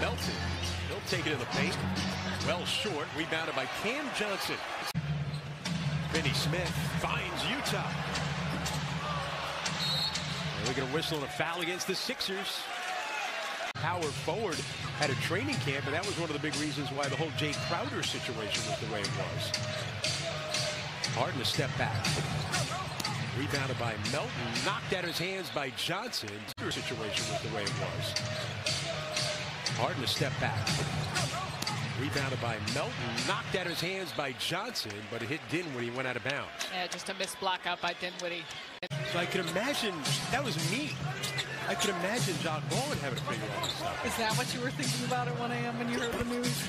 Melton. He'll take it in the paint. Well short. Rebounded by Cam Johnson. Finney Smith finds Yuta. And we're going to whistle on a foul against the Sixers. Power forward had a training camp, and that was one of the big reasons why the whole Jae Crowder situation was the way it was. Harden to step back. Rebounded by Melton. Knocked out of his hands by Johnson. Situation was the way it was. Harden to step back. Rebounded by Melton. Knocked out of his hands by Johnson, but it hit Dinwiddie when he went out of bounds. Yeah, just a missed block out by Dinwiddie. So I could imagine, that was me. I could imagine Jacque Vaughn having to figure all this out. Is that what you were thinking about at 1 a.m. when you heard the news?